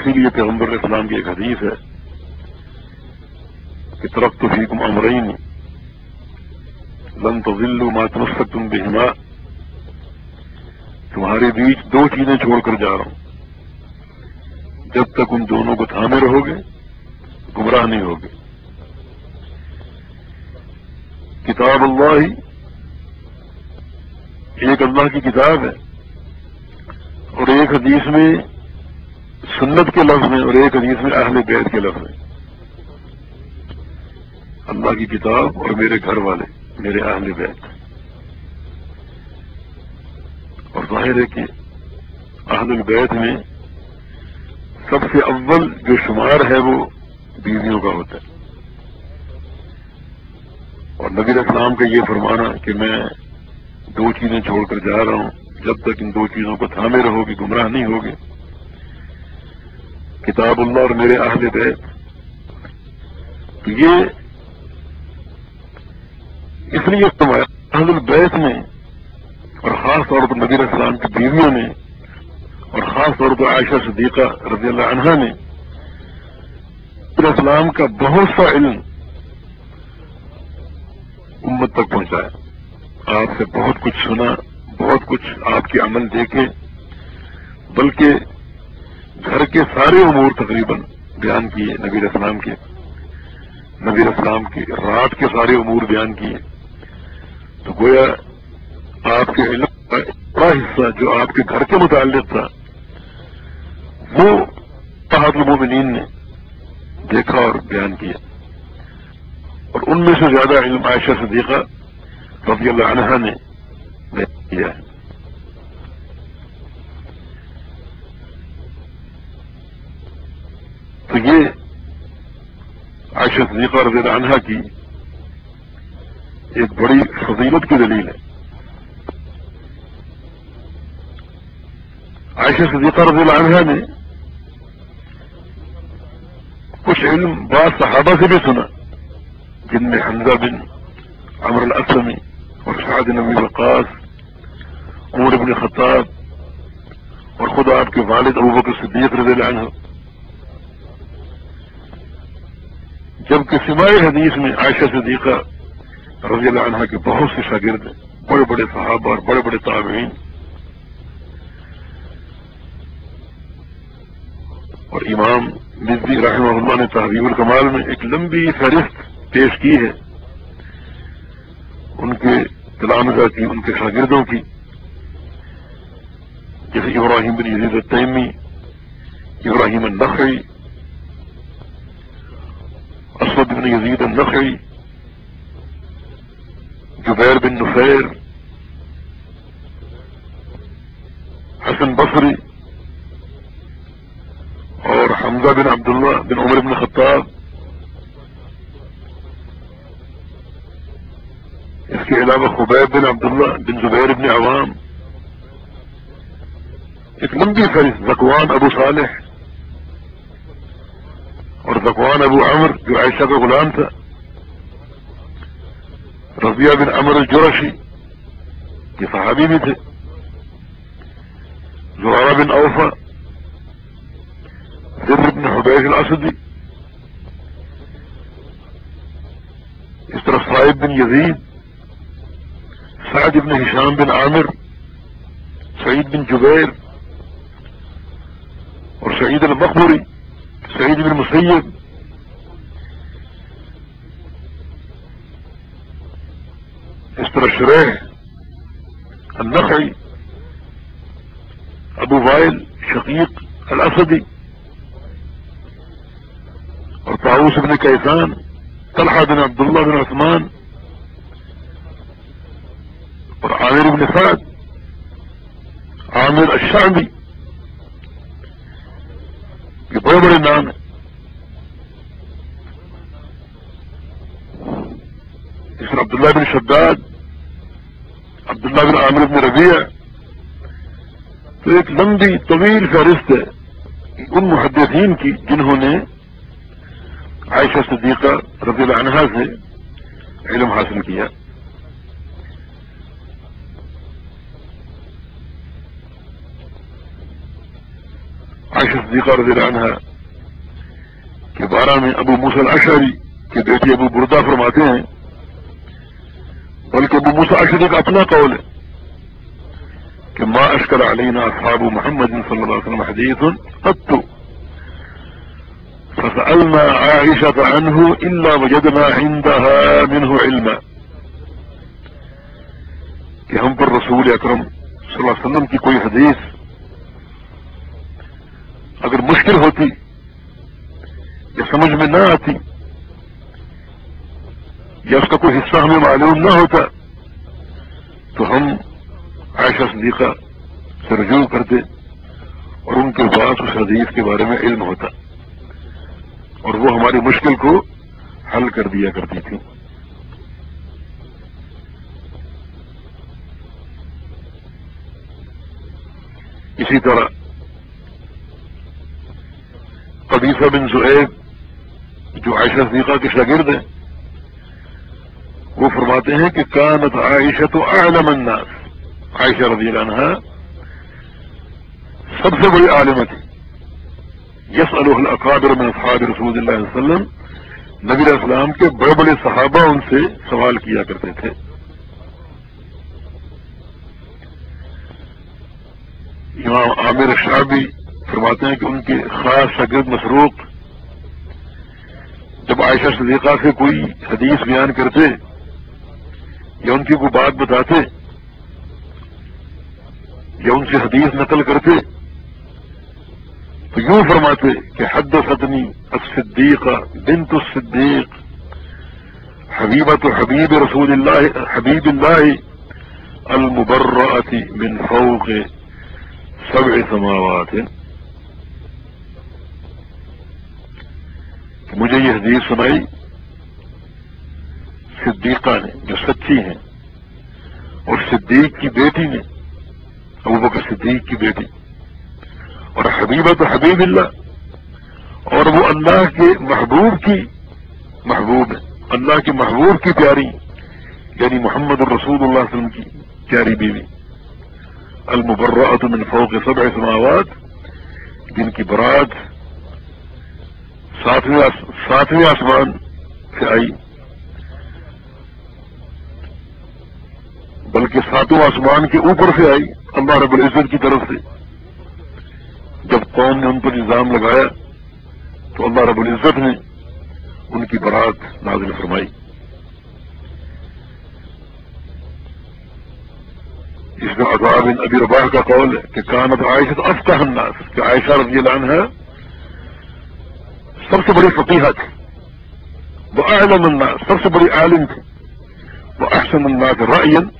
اسی لیے پیغمبر اسلام کی ایک حدیث ہے کہ طرف تو فیکم امرین لن تو ذلو ماتمست تم بہما تمہارے بیچ دو چیزیں چھوڑ کر جا رہا ہوں۔ جب تک ان دونوں کو تھامے رہو گے گمراہ نہیں ہوگے۔ کتاب اللہ ہی ایک اللہ کی کتاب ہے اور ایک حدیث میں سنت کے لفظ میں اور ایک حدیث میں اہل بیت کے لفظ میں۔ اللہ کی کتاب اور میرے گھر والے، میرے اہل بیت۔ اور ظاہر ہے کہ اہل البیت میں سب سے اول جو شمار ہے وہ بیویوں کا ہوتا ہے۔ اور نبی اسلام کا یہ فرمانا کہ میں دو چیزیں چھوڑ کر جا رہا ہوں، جب تک ان دو چیزوں کو تھامے رہو گے، گمراہ نہیں ہوگے کتاب اللہ اور میرے اہل بیت تو یہ اس لیے فرمایا اہل البیت میں اور خاص طور پر نبی اسلام کی بیویوں نے اور خاص طور پر عائشہ صدیقہ رضی اللہ عنہا نے اسلام کا بہت سا علم امت تک پہنچایا آپ سے بہت کچھ سنا، بہت کچھ آپ کے عمل دیکھے، بلکہ گھر کے سارے امور تقریباً بیان کیے نبیر اسلام کے نبیر اسلام کے رات کے سارے امور بیان کیے۔ تو گویا آپ کے علم کا بڑا حصہ جو آپ کے گھر کے متعلق تھا، وہ تحت المومنین نے دیکھا اور بیان کیا۔ اور ان میں سے زیادہ علم عائشہ صدیقہ رضی اللہ عنہ نے بیان کیا۔ ہے تو یہ عائشہ صدیقہ رضی اللہ عنہ کی ایک بڑی فضیلت کی دلیل ہے۔ عائشہ صدیقہ رضی اللہ عنہ نے کچھ علم بعض صحابہ سے بھی سنا، جن میں حمزہ بن عمر الاسمی اور شاہد نبی وقاص، عمر بن خطاب اور خود آپ کے والد ابو بکر صدیق رضی اللہ عنہ۔ جبکہ سماعی حدیث میں عائشہ صدیقہ رضی اللہ عنہ کے بہت سے شاگرد ہیں، بڑے بڑے صحابہ اور بڑے بڑے تابعین۔ اور امام نزی رحمہ اللہ نے تحریم الکمال میں ایک لمبی فہرست پیش کی ہے۔ ان کے تلامزہ کی، ان کے شاگردوں کی۔ جیسے ابراہیم بن یزید التیمی، ابراہیم النخعی بن یزید النخعی جبیر بن نفیر حسن بصری اور حمزہ بن عبداللہ بن عمر بن خطاب اس کے علاوہ خبیب بن عبداللہ بن زبیر بن عوام. ایک لمبی فہرست زکوان ابو صالح. وارتقوان أبو عمر بعيسى غلامته ربيع بن عمر الجرشي. دي صحابي مثل زرارة بن اوفا ذر بن حبايش الأسدي. اسرائيل بن يزيد. سعد بن هشام بن عامر. سعيد بن جبير. وسعيد المقبري نجيب المصيب استرشراه النخعي أبو فايل شقيق الأسدي ارطعوس بن كيسان طلحة بن عبد الله بن عثمان عامر بن فهد عامر الشعبي. يطيب النعمة عبداللہ بن شداد، عبداللہ بن عامر بن ربیع تو ایک لمبی طویل فہرست ہے ان محدثین کی جنہوں نے عائشہ صدیقہ رضی اللہ عنہا سے علم حاصل کیا۔ صدیقہ رضی اللہ عنہ کے بارہ میں ابو مسل اشری کے بیٹی ابو بردا فرماتے ہیں ولك أبو موسى اشدك اطلع قوله كما أشكر علينا أصحاب محمد صلى الله عليه وسلم حديث قدت فسألنا عائشة عنه إلا وجدنا عندها منه علما. کہ ہم پر رسول اکرم صلی اللہ علیہ وسلم کی کوئی حدیث اگر مشکل ہوتی یا سمجھ میں نہ آتی کوئی حصہ ہمیں معلوم نہ ہوتا تو ہم عائشہ صدیقہ سے رجوع کرتے اور ان کے بعد اس حدیث کے بارے میں علم ہوتا اور وہ ہماری مشکل کو حل کر دیا کرتی تھی اسی طرح قدیفہ بن زہیب جو عائشہ صدیقہ کے شاگرد ہیں وہ فرماتے ہیں کہ کانت عائشہ تو اعلم الناس۔ عائشہ رضی اللہ عنہ سب سے بڑی عالم تھی۔ یس القابر میں اصحاب رسول اللہ علیہ وسلم۔ نبی السلام کے بڑے بڑے صحابہ ان سے سوال کیا کرتے تھے۔ امام عامر شاہ بھی فرماتے ہیں کہ ان کے خاص شاگرد مسروق۔ جب عائشہ صدیقہ سے کوئی حدیث بیان کرتے یا ان کی کوئی بات بتاتے یا ان سے حدیث نقل کرتے تو یوں فرماتے کہ حد فتنی الصدیق بنت الصدیق حبیبت حبیب رسول اللہ، حبیب اللہ المبرأة من فوق سبع سماوات۔ مجھے یہ حدیث سنائی۔ صدیقہ نے، جو سچی ہیں، اور صدیق کی بیٹی نے، ابو بکر صدیق کی بیٹی، اور حبیبت حبیب اللہ، اور وہ اللہ کے محبوب کی محبوب ہے اللہ کے محبوب کی پیاری یعنی محمد الرسول اللہ علیہ وسلم کی پیاری بیوی۔ المبرات من فوق سبع سماوات، جن کی برات ساتویں آسمان سے آئی۔ بلکہ ساتوں آسمان کے اوپر سے آئی، اللہ رب العزت کی طرف سے۔ جب قوم نے ان پر نظام لگایا، تو اللہ رب العزت نے ان کی برات نازل فرمائی۔ اس میں عذاب ابی رباح کا قول ہے کہ کانت عائشہ افتا الناس، کہ عائشہ رضی اللہ عنہ سب سے بڑی فقیحہ تھی وہ اعلم الناس، سب سے بڑی عالم تھی وہ احسن الناس رائن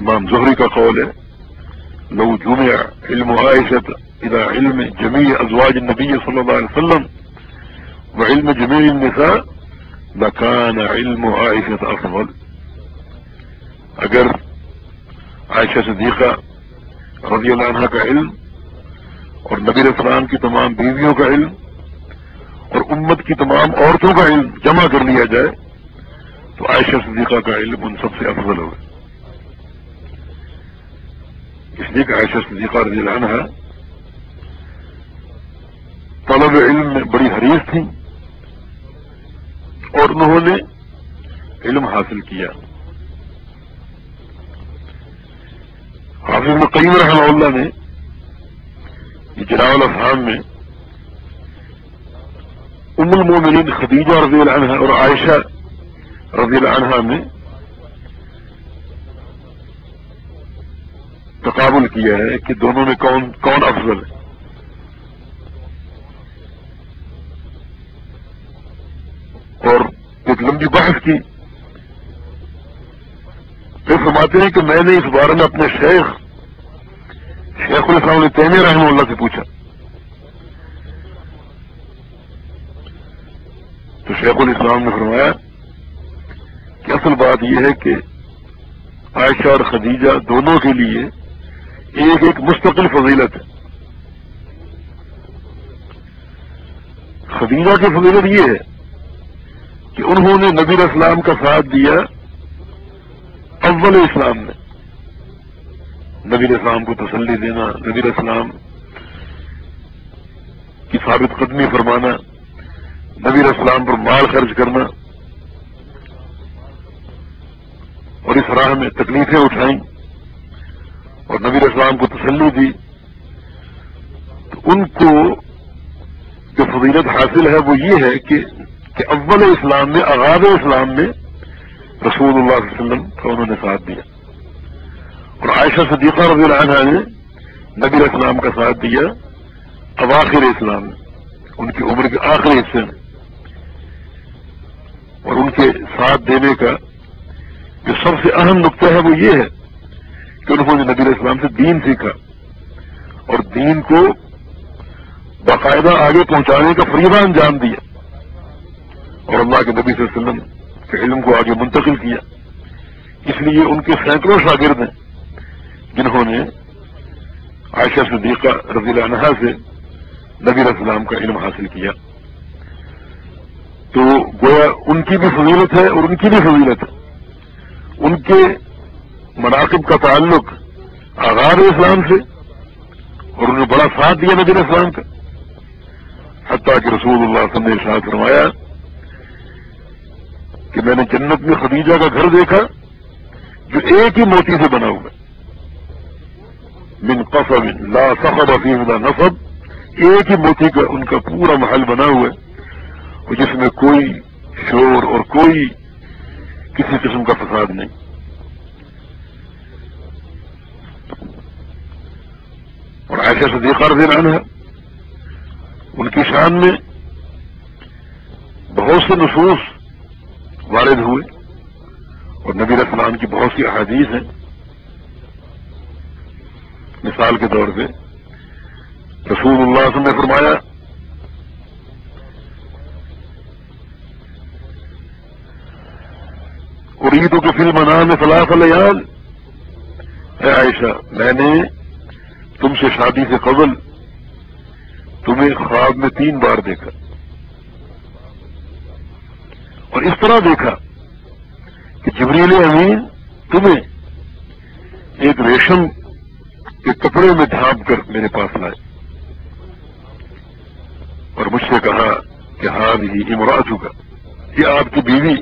امام زهري ہے لو جمع علم عائشة إلى علم جميع ازواج النبي صلى الله عليه وسلم وعلم جميع النساء لكان علم عائشة افضل۔ اگر عائشہ صدیقہ رضی اللہ عنہ کا علم اور نبی اسلام کی تمام بیویوں کا علم اور امت کی تمام عورتوں کا علم جمع کر لیا جائے، تو عائشہ صدیقہ کا علم ان سب سے افضل ہوگا۔ اس لیے کہ عائشہ صدیقہ رضی اللہ عنہ طلب علم میں بڑی حریص تھیں اور انہوں نے علم حاصل کیا۔ حافظ قیم رحمہ اللہ نے جناب الفہام میں ام المومنین خدیجہ رضی اللہ عنہ اور عائشہ رضی اللہ عنہ میں تقابل کیا ہے کہ دونوں میں کون کون افضل ہے؟ اور ایک لمبی بحث کی۔ پھر فرماتے ہیں کہ میں نے اس بارے میں اپنے شیخ شیخ الاسلام نے تیمیہ رحمہ اللہ سے پوچھا۔ تو شیخ الاسلام نے فرمایا کہ اصل بات یہ ہے کہ عائشہ اور خدیجہ دونوں کے لیے ایک ایک مستقل فضیلت ہے۔ خدیجہ کی فضیلت یہ ہے کہ انہوں نے نبی اسلام کا ساتھ دیا اول اسلام میں۔ نبی اسلام کو تسلی دینا، نبی اسلام کی ثابت قدمی فرمانا نبی اسلام پر مال خرچ کرنا اور اس راہ میں تکلیفیں اٹھائیں اور نبی اسلام کو تسلی دی، تو ان کو جو فضیلت حاصل ہے وہ یہ ہے کہ کہ اول اسلام میں آغاز اسلام میں رسول اللہ علیہ وسلم کا انہوں نے ساتھ دیا۔ اور عائشہ صدیقہ رضی اللہ عنہ نے نبی اسلام کا ساتھ دیا، اواخر اسلام میں، ان کی عمر کے آخری حصے میں۔ اور ان کے ساتھ دینے کا جو سب سے اہم نقطہ ہے وہ یہ ہے کہ انہوں نے نبی اسلام سے دین سیکھا اور دین کو باقاعدہ آگے پہنچانے کا فریضہ انجام دیا اور اللہ کے نبی صلی اللہ علیہ وسلم کے علم کو آگے منتقل کیا۔ اس لیے ان کے سینکڑوں شاگرد ہیں جنہوں نے عائشہ صدیقہ رضی اللہ عنہ سے نبی السلام کا علم حاصل کیا۔ تو گویا ان کی بھی فضیلت ہے اور ان کی بھی فضیلت ہے۔ ان کے مناقب کا تعلق آغاز اسلام سے اور انہوں نے بڑا ساتھ دیا نبی اسلام کا۔ حتیٰ کہ رسول اللہ صلی اللہ علیہ وسلم نے ارشاد فرمایا کہ میں نے جنت میں خدیجہ کا گھر دیکھا جو ایک ہی موتی سے بنا ہوا من قصب لا صخب فيه لا نصب، ایک ہی موتی کا ان کا پورا محل بنا ہوا ہے۔ اور جس میں کوئی شور اور کوئی کسی قسم کا فساد نہیں۔ اور ایسے سے دیکھا رضی ہے ان کی شان میں بہت سے نصوص وارد ہوئے اور نبی السلام کی بہت سی احادیث ہیں۔ مثال کے طور پہ رسول اللہ وسلم نے فرمایا اریدوں کے فلم نام فلاح فلیال۔ اے عائشہ، میں نے تم سے شادی سے قبل تمہیں خواب میں تین بار دیکھا۔ اور اس طرح دیکھا کہ جبریل امین تمہیں ایک ریشم کے کپڑے میں ڈھانپ کر میرے پاس لائے۔ اور مجھ سے کہا کہ ہاں ہی امرا چکا یہ آپ کی بیوی